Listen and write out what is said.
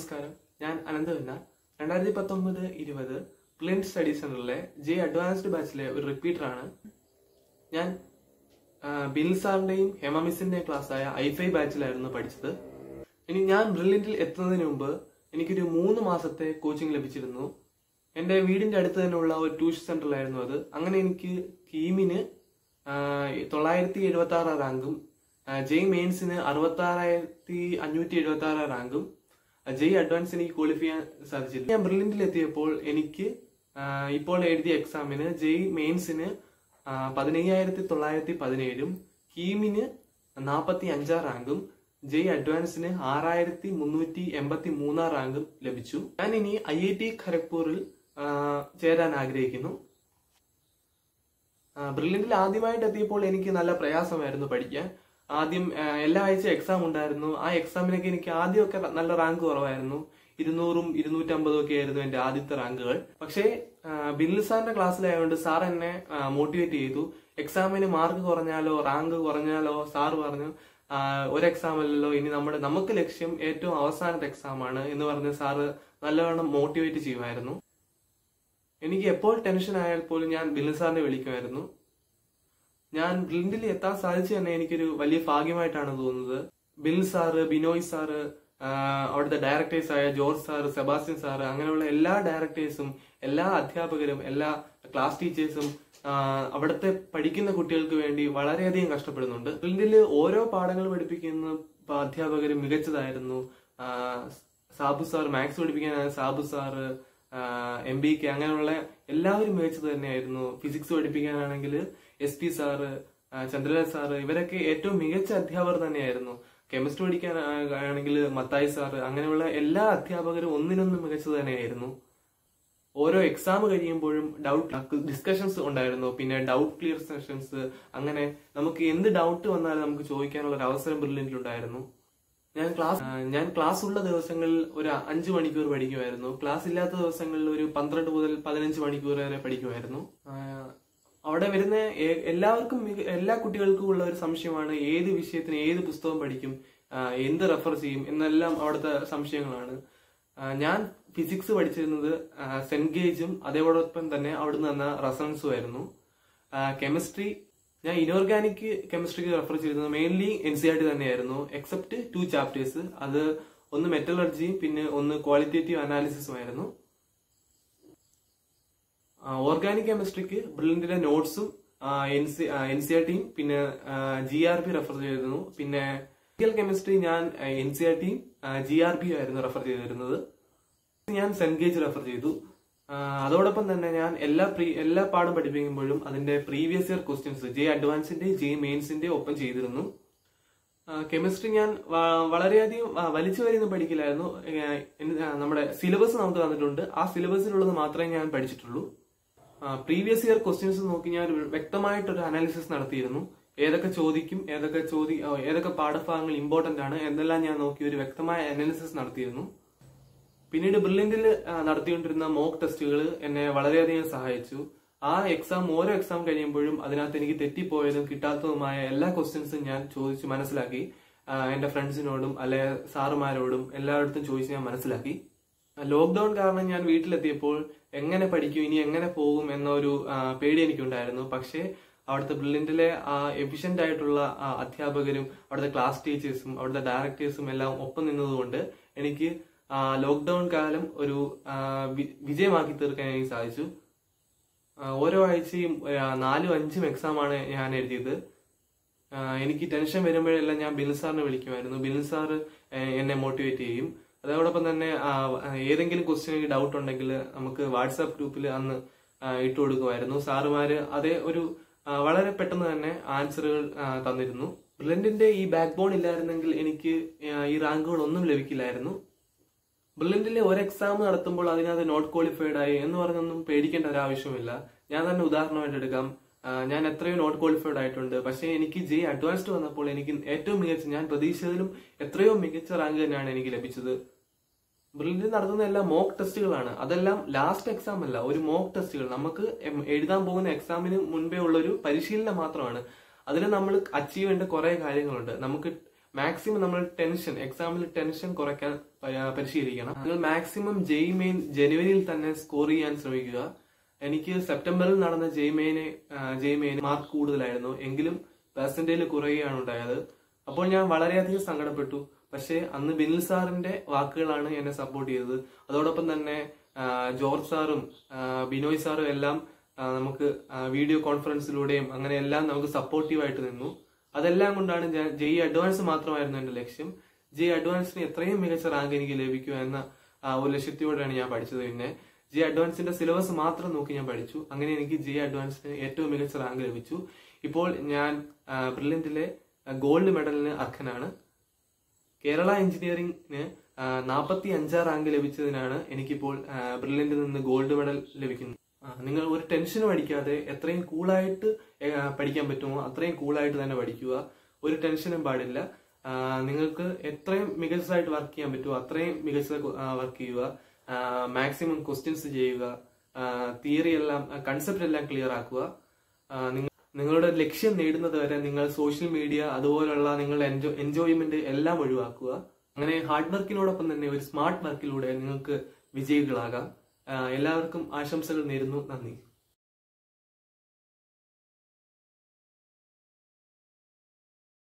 നമസ്കാരം. ഞാൻ അനന്തവിന്ന രണ്ടായിരത്തി പത്തൊമ്പത് ഇരുപത് പ്ലിന്റ് സ്റ്റഡി സെന്ററിലെ ജെ അഡ്വാൻസ്ഡ് ബാച്ചിലെ ഒരു റിപ്പീറ്ററാണ്. ഞാൻ ബിൽ സാറിന്റെയും ഹെമ ക്ലാസ്സായ ഐ ഫൈ ബാച്ചിലായിരുന്നു പഠിച്ചത്. ഇനി ഞാൻ ബ്രില്ലിന്റിൽ എത്തുന്നതിന് മുമ്പ് എനിക്കൊരു മൂന്ന് മാസത്തെ കോച്ചിങ് ലഭിച്ചിരുന്നു. എന്റെ വീടിന്റെ അടുത്ത് തന്നെയുള്ള ഒരു ട്യൂഷൻ സെന്ററിലായിരുന്നു അത്. അങ്ങനെ എനിക്ക് കീമിന് തൊള്ളായിരത്തി എഴുപത്തി ആറ് റാങ്കും ജെയ് മെയിൻസിന് അറുപത്തി ആറായിരത്തി അഞ്ഞൂറ്റി എഴുപത്തി ആറ് റാങ്കും ജെയ് അഡ്വാൻസ് എനിക്ക് ക്വാളിഫൈ ചെയ്യാൻ സാധിച്ചില്ല. ഞാൻ ബ്രില്യന്റിൽ എത്തിയപ്പോൾ എനിക്ക് ഇപ്പോൾ എഴുതിയ എക്സാമിന് ജെയ് മെയിൻസിന് പതിനയ്യായിരത്തി തൊള്ളായിരത്തി പതിനേഴും കീമിന് നാൽപ്പത്തി അഞ്ചാം റാങ്കും ജെയ് അഡ്വാൻസിന് ആറായിരത്തി മുന്നൂറ്റി എൺപത്തി മൂന്നാം റാങ്കും ലഭിച്ചു. ഞാൻ ഇനി ഐ ഐ ടി ഖരഗ്പൂരിൽ ചേരാൻ ആഗ്രഹിക്കുന്നു. ബ്രില്യന്റിൽ ആദ്യമായിട്ട് എത്തിയപ്പോൾ എനിക്ക് നല്ല പ്രയാസമായിരുന്നു പഠിക്കാൻ. ആദ്യം എല്ലാ ആഴ്ചയും എക്സാം ഉണ്ടായിരുന്നു. ആ എക്സാമിനൊക്കെ എനിക്ക് ആദ്യമൊക്കെ നല്ല റാങ്ക് കുറവായിരുന്നു. ഇരുന്നൂറും ഇരുന്നൂറ്റമ്പതും ഒക്കെ ആയിരുന്നു എന്റെ ആദ്യത്തെ റാങ്കുകൾ പക്ഷേ ബിന്ദു സാറിന്റെ ക്ലാസ്സിലായതുകൊണ്ട് സാർ എന്നെ മോട്ടിവേറ്റ് ചെയ്തു. എക്സാമിന് മാർക്ക് കുറഞ്ഞാലോ റാങ്ക് കുറഞ്ഞാലോ സാർ പറഞ്ഞു ഒരു എക്സാം അല്ലല്ലോ ഇനി നമ്മുടെ നമുക്ക് ലക്ഷ്യം ഏറ്റവും അവസാനത്തെ എക്സാം ആണ് എന്ന് പറഞ്ഞ് സാറ് നല്ലവണ്ണം മോട്ടിവേറ്റ് ചെയ്യുമായിരുന്നു. എനിക്ക് എപ്പോൾ ടെൻഷൻ ആയാൽ പോലും ഞാൻ ബിന്ദു സാറിനെ വിളിക്കുമായിരുന്നു. ഞാൻ ബ്ലിൻഡിൽ എത്താൻ സാധിച്ചു തന്നെ എനിക്കൊരു വലിയ ഭാഗ്യമായിട്ടാണ് തോന്നുന്നത്. ബിൽ സാറ് ബിനോയ് സാറ് അവിടുത്തെ ഡയറക്ടേഴ്സ് ആയ ജോർജ് സാറ് സെബാസ്റ്റ്യൻ സാറ് അങ്ങനെയുള്ള എല്ലാ ഡയറക്ടേഴ്സും എല്ലാ അധ്യാപകരും എല്ലാ ക്ലാസ് ടീച്ചേഴ്സും അവിടുത്തെ പഠിക്കുന്ന കുട്ടികൾക്ക് വേണ്ടി വളരെയധികം കഷ്ടപ്പെടുന്നുണ്ട്. ബ്ലിൻഡിൽ ഓരോ പാഠങ്ങൾ പഠിപ്പിക്കുന്ന അധ്യാപകരും മികച്ചതായിരുന്നു. Sabu sir maths പഠിപ്പിക്കാനായ Sabu sir M B K അങ്ങനെയുള്ള എല്ലാവരും മികച്ചത് തന്നെയായിരുന്നു. Physics പഠിപ്പിക്കാനാണെങ്കിൽ S P sir Chandraraj sir ഇവരൊക്കെ ഏറ്റവും മികച്ച അധ്യാപകർ തന്നെയായിരുന്നു. കെമിസ്ട്രി പഠിക്കാൻ ആണെങ്കിൽ മത്തായി സാറ് അങ്ങനെയുള്ള എല്ലാ അധ്യാപകരും ഒന്നിനൊന്ന് മികച്ചത് തന്നെയായിരുന്നു. ഓരോ എക്സാം കഴിയുമ്പോഴും ഡൗട്ട് ഡിസ്കഷൻസ് ഉണ്ടായിരുന്നു. പിന്നെ ഡൗട്ട് ക്ലിയർ സെഷൻസ് അങ്ങനെ നമുക്ക് എന്ത് ഡൗട്ട് വന്നാലും നമുക്ക് ചോദിക്കാനുള്ള ഒരു അവസരം ബ്രില്യന്റിലുണ്ടായിരുന്നു ഞാൻ ക്ലാസ് ഞാൻ ക്ലാസ് ഉള്ള ദിവസങ്ങളിൽ ഒരു അഞ്ച് മണിക്കൂർ പഠിക്കുമായിരുന്നു ക്ലാസ് ഇല്ലാത്ത ദിവസങ്ങളിൽ ഒരു പന്ത്രണ്ട് മുതൽ പതിനഞ്ച് മണിക്കൂർ വരെ പഠിക്കുമായിരുന്നു അവിടെ വരുന്ന എല്ലാവർക്കും എല്ലാ കുട്ടികൾക്കും ഉള്ള ഒരു സംശയമാണ് ഏത് വിഷയത്തിന് ഏത് പുസ്തകം പഠിക്കും എന്ത് റെഫർ ചെയ്യും എന്നെല്ലാം അവിടുത്തെ സംശയങ്ങളാണ്. ഞാൻ ഫിസിക്സ് പഠിച്ചിരുന്നത് സെന്റ് ഗേജും തന്നെ അവിടുന്ന് തന്ന റെസണൻസും ആയിരുന്നു. കെമിസ്ട്രി ഞാൻ ഇനോർഗാനിക് കെമിസ്ട്രിക്ക് റെഫർ ചെയ്തിരുന്നത് mainly N C R T തന്നെയായിരുന്നു എക്സെപ്റ്റ് ടു ചാപ്റ്റേഴ്സ് അത് ഒന്ന് മെറ്റലർജിയും പിന്നെ ഒന്ന് ക്വാളിറ്റേറ്റീവ് അനാലിസിസും ആയിരുന്നു. ഓർഗാനിക് കെമിസ്ട്രിക്ക് ബ്രില്ലിന്റെ നോട്ട്സും എൻ സി ആർ ടിയും പിന്നെ ജി ആർ ബി റെഫർ ചെയ്തിരുന്നു. പിന്നെ ഫിസിക്കൽ കെമിസ്ട്രി ഞാൻ എൻ സി ആർ ടിയും ജി ആർ ബി ആയിരുന്നു റെഫർ ചെയ്തിരുന്നത്. ഞാൻ സെൻഗേജ് ഗേജ് റെഫർ ചെയ്തു. അതോടൊപ്പം തന്നെ ഞാൻ എല്ലാ പ്രീ എല്ലാ പാഠം പഠിപ്പിക്കുമ്പോഴും അതിന്റെ പ്രീവിയസ് ഇയർ ക്വസ്റ്റ്യൻസ് ജെ അഡ്വാൻസിന്റെ ജെ മെയിൻസിന്റെ ഒപ്പം ചെയ്തിരുന്നു. കെമിസ്ട്രി ഞാൻ വളരെയധികം വലിച്ചു വരെയൊന്നും പഠിക്കില്ലായിരുന്നു നമ്മുടെ സിലബസ് നമുക്ക് തന്നിട്ടുണ്ട്. ആ സിലബസിലുള്ളത് മാത്രമേ ഞാൻ പഠിച്ചിട്ടുള്ളൂ. പ്രീവിയസ് ഇയർ ക്വസ്റ്റ്യൻസ് നോക്കി ഞാൻ ഒരു വ്യക്തമായിട്ടൊരു അനാലിസിസ് നടത്തിയിരുന്നു. ഏതൊക്കെ ചോദിക്കും ഏതൊക്കെ ചോദി ഏതൊക്കെ പാഠഭാഗങ്ങൾ ഇമ്പോർട്ടന്റ് ആണ് എന്നെല്ലാം ഞാൻ നോക്കി ഒരു വ്യക്തമായ അനാലിസിസ് നടത്തിയിരുന്നു. പിന്നീട് ബ്രില്യന്റിൽ നടത്തിക്കൊണ്ടിരുന്ന മോക്ക് ടെസ്റ്റുകൾ എന്നെ വളരെയധികം സഹായിച്ചു. ആ എക്സാം ഓരോ എക്സാം കഴിയുമ്പോഴും അതിനകത്ത് എനിക്ക് തെറ്റിപ്പോയതും കിട്ടാത്തതുമായ എല്ലാ ക്വസ്റ്റ്യൻസും ഞാൻ ചോദിച്ച് മനസ്സിലാക്കി. എന്റെ ഫ്രണ്ട്സിനോടും അല്ലെ സാറുമാരോടും എല്ലായിടത്തും ചോദിച്ച് ഞാൻ മനസ്സിലാക്കി. ലോക്ക്ഡൌൺ കാരണം ഞാൻ വീട്ടിലെത്തിയപ്പോൾ എങ്ങനെ പഠിക്കും ഇനി എങ്ങനെ പോകും എന്നൊരു പേടി എനിക്കുണ്ടായിരുന്നു. പക്ഷേ അവിടുത്തെ ബ്രില്യന്റിലെ ആ എഫിഷ്യന്റ് ആയിട്ടുള്ള അധ്യാപകരും അവിടുത്തെ ക്ലാസ് ടീച്ചേഴ്സും അവിടുത്തെ ഡയറക്ടേഴ്സും എല്ലാം ഒപ്പം നിന്നതുകൊണ്ട് എനിക്ക് ലോക്ക്ഡൗൺ കാലം ഒരു വിജയമാക്കി തീർക്കാൻ എനിക്ക് സാധിച്ചു. ഓരോ ആഴ്ചയും നാലും അഞ്ചും എക്സാമാണ് ഞാൻ എഴുതിയത്. എനിക്ക് ടെൻഷൻ വരുമ്പോഴെല്ലാം ഞാൻ ബിൽ സാറിനെ വിളിക്കുമായിരുന്നു. ബിൽ സാറ് എന്നെ മോട്ടിവേറ്റ് ചെയ്യും. അതോടൊപ്പം തന്നെ ഏതെങ്കിലും ക്വസ്റ്റ്യൻ ഡൗട്ട് ഉണ്ടെങ്കിൽ നമുക്ക് വാട്സാപ്പ് ഗ്രൂപ്പിൽ അന്ന് ഇട്ടു കൊടുക്കുമായിരുന്നു. സാറുമാര് അതേ ഒരു വളരെ പെട്ടെന്ന് തന്നെ ആൻസറുകൾ തന്നിരുന്നു. ബ്രില്യന്റിന്റെ ഈ ബാക്ക് ബോൺ ഇല്ലായിരുന്നെങ്കിൽ എനിക്ക് ഈ റാങ്കുകൾ ഒന്നും ലഭിക്കില്ലായിരുന്നു. ബ്രില്യന്റിലെ ഒരു എക്സാം നടത്തുമ്പോൾ അതിനകത്ത് നോട്ട് ക്വാളിഫൈഡ് ആയി എന്ന് പറഞ്ഞൊന്നും പേടിക്കേണ്ട ഒരു ആവശ്യമില്ല ഞാൻ തന്നെ ഉദാഹരണമായിട്ട് എടുക്കാം. ഞാൻ എത്രയോ നോട്ട് ക്വാളിഫൈഡ് ആയിട്ടുണ്ട്. പക്ഷേ എനിക്ക് ജെ അഡ്വാൻസ്ഡ് വന്നപ്പോൾ എനിക്ക് ഏറ്റവും മികച്ച ഞാൻ പ്രതീക്ഷിച്ചതിലും എത്രയോ മികച്ച റാങ്ക് തന്നെയാണ് എനിക്ക് ലഭിച്ചത്. ബ്രില്യന്റിൽ നടത്തുന്ന എല്ലാം മോക്ക് ടെസ്റ്റുകളാണ് അതെല്ലാം ലാസ്റ്റ് എക്സാം അല്ല ഒരു മോക്ക് ടെസ്റ്റുകൾ നമുക്ക് എഴുതാൻ പോകുന്ന എക്സാമിന് മുൻപേ ഉള്ള ഒരു പരിശീലനം മാത്രമാണ്. അതിൽ നമ്മൾ അച്ചീവ് ചെയ്യേണ്ട കുറെ കാര്യങ്ങളുണ്ട്. നമുക്ക് മാക്സിമം നമ്മൾ ടെൻഷൻ എക്സാമിൽ ടെൻഷൻ കുറയ്ക്കാൻ പരിശീലിക്കണം. നിങ്ങൾ മാക്സിമം ജെയ് മെയിൻ ജനുവരിയിൽ തന്നെ സ്കോർ ചെയ്യാൻ ശ്രമിക്കുക. എനിക്ക് സെപ്റ്റംബറിൽ നടന്ന JEE main JEE main mark കൂടുതലായിരുന്നു. എങ്കിലും പെർസെന്റേജ് കുറയുകയാണ് ഉണ്ടായത്. അപ്പോൾ ഞാൻ വളരെയധികം സങ്കടപ്പെട്ടു. പക്ഷേ അന്ന് ബിനിൽ സാറിന്റെ വാക്കുകളാണ് എന്നെ സപ്പോർട്ട് ചെയ്തത്. അതോടൊപ്പം തന്നെ ജോർജ് സാറും ബിനോയ് സാറും എല്ലാം നമുക്ക് വീഡിയോ കോൺഫറൻസിലൂടെയും അങ്ങനെ എല്ലാം നമുക്ക് സപ്പോർട്ടീവായിട്ട് നിന്നു. അതെല്ലാം കൊണ്ടാണ് ഞാൻ ജെയ് അഡ്വാൻസ് മാത്രമായിരുന്നു എന്റെ ലക്ഷ്യം. ജെ അഡ്വാൻസിന് എത്രയും മികച്ച റാങ്ക് എനിക്ക് ലഭിക്കുക എന്ന ഒരു ലക്ഷ്യത്തോടെയാണ് ഞാൻ പഠിച്ചത് പിന്നെ. ജെ അഡ്വാൻസിന്റെ സിലബസ് മാത്രം നോക്കി ഞാൻ പഠിച്ചു. അങ്ങനെ എനിക്ക് ജെ അഡ്വാൻസിന് ഏറ്റവും മികച്ച റാങ്ക് ലഭിച്ചു. ഇപ്പോൾ ഞാൻ ബ്രില്യന്റിലെ ഗോൾഡ് മെഡലിന് അർഹനാണ്. കേരള എഞ്ചിനീയറിംഗിന് നാൽപ്പത്തി അഞ്ചാം റാങ്ക് ലഭിച്ചതിനാണ് എനിക്കിപ്പോൾ ബ്രില്യന്റിൽ നിന്ന് ഗോൾഡ് മെഡൽ ലഭിക്കുന്നത്. നിങ്ങൾ ഒരു ടെൻഷനും അടിക്കാതെ എത്രയും കൂളായിട്ട് പഠിക്കാൻ പറ്റുമോ അത്രയും കൂളായിട്ട് തന്നെ പഠിക്കുക. ഒരു ടെൻഷനും പാടില്ല. നിങ്ങൾക്ക് എത്രയും മികച്ചതായിട്ട് വർക്ക് ചെയ്യാൻ പറ്റുമോ അത്രയും മികച്ച വർക്ക് ചെയ്യുക. മാക്സിമം ക്വസ്റ്റ്യൻസ് ചെയ്യുക. തിയറി എല്ലാം കൺസെപ്റ്റ് എല്ലാം ക്ലിയർ ആക്കുക. ആ, നിങ്ങ- നിങ്ങളുടെ ലക്ഷ്യം നേടുന്നത് വരെ നിങ്ങൾ സോഷ്യൽ മീഡിയ അതുപോലുള്ള നിങ്ങളുടെ എൻജോയ്മെന്റ് എല്ലാം ഒഴിവാക്കുക. അങ്ങനെ ഹാർഡ് വർക്കിനോടൊപ്പം തന്നെ ഒരു സ്മാർട്ട് വർക്കിലൂടെ നിങ്ങൾക്ക് വിജയികളാകാം. എല്ലാവർക്കും ആശംസകൾ നേരുന്നു. നന്ദി.